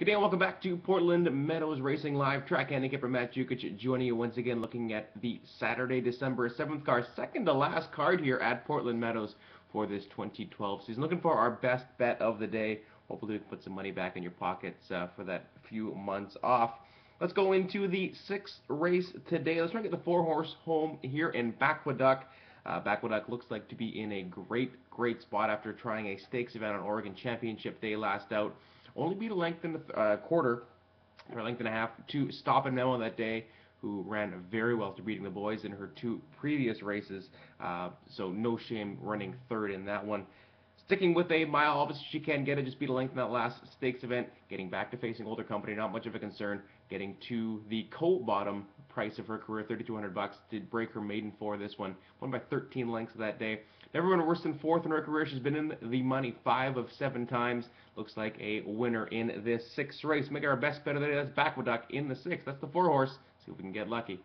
Good day and welcome back to Portland Meadows Racing Live. Track handicapper Matt Jukic joining you once again looking at the Saturday, December 7th car, second to last card here at Portland Meadows for this 2012 season. Looking for our best bet of the day. Hopefully we can put some money back in your pockets uh, for that few months off. Let's go into the sixth race today. Let's try to get the four horse home here in Backwaduck. Uh, Backwaduck looks like to be in a great, great spot after trying a stakes event on Oregon Championship Day last out. Only beat a length and a uh, quarter, or a length and a half, to Stop and Memo that day, who ran very well to beating the boys in her two previous races. Uh, so no shame running third in that one. Sticking with a mile, obviously she can get it, just beat a length in that last stakes event. Getting back to facing older company, not much of a concern. Getting to the coat bottom price of her career, 3,200 bucks. Did break her maiden for this one. Won by 13 lengths of that day. Never been worse than fourth in her career. She's been in the money five of seven times. Looks like a winner in this sixth race. Make our best bet of the day. That's Backwaduck in the sixth. That's the four horse. See if we can get lucky.